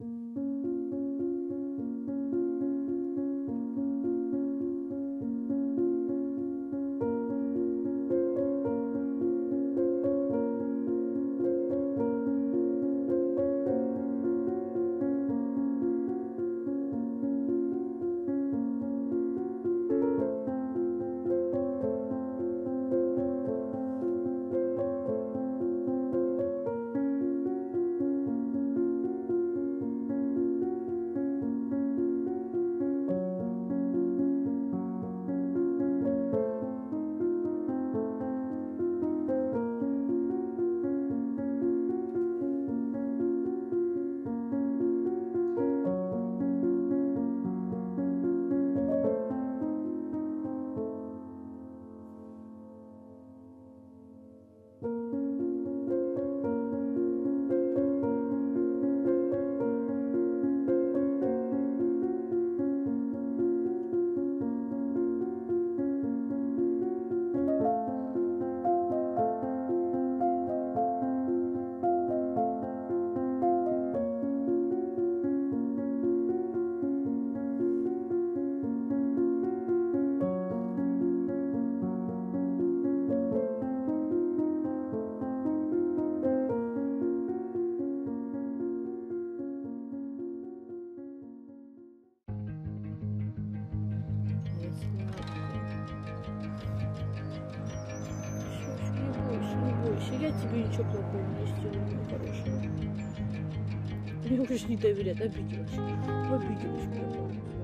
Не бойся. Я тебе ничего плохого не сделаю, мой хороший. Мне уже не доверяют, обиделась. Обиделась меня.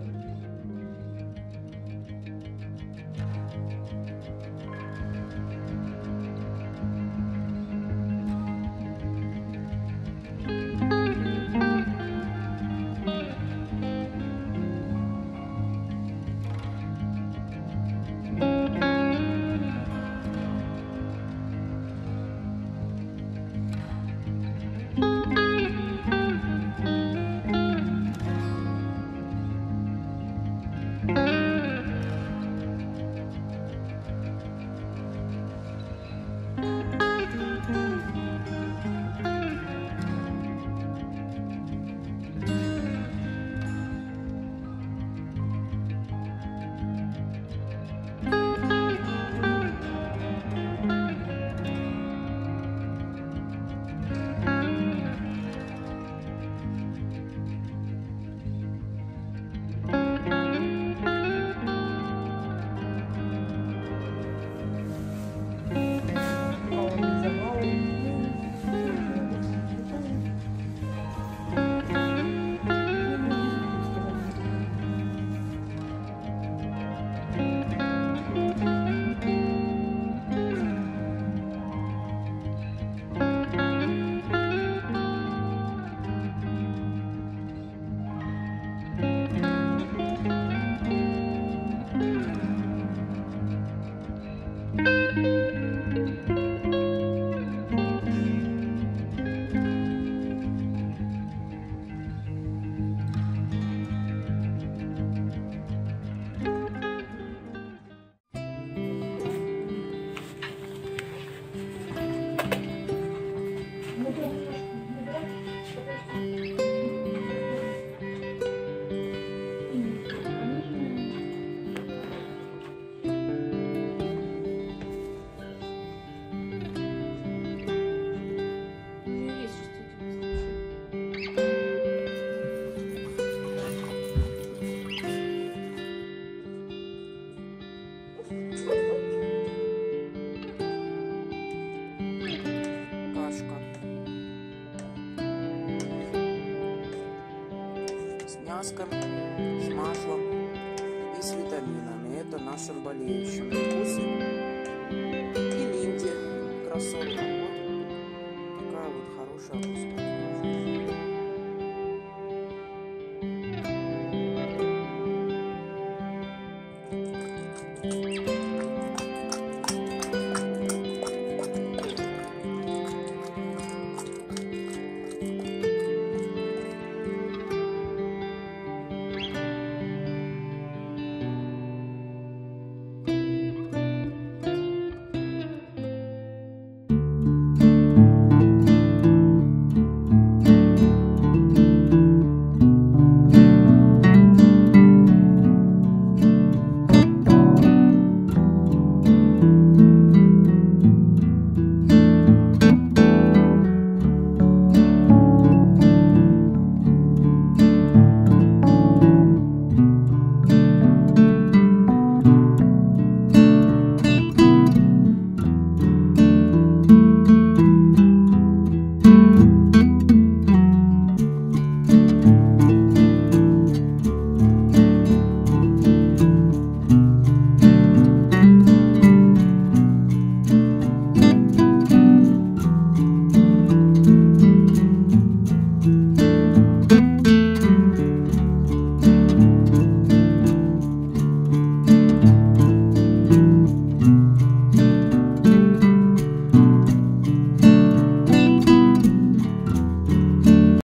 Мяском, с маслом и с витаминами. Это нашим болеющим.